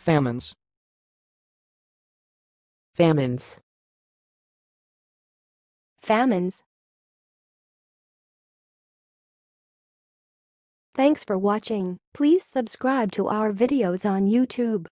famines, famines, famines. Thanks for watching. Please subscribe to our videos on YouTube.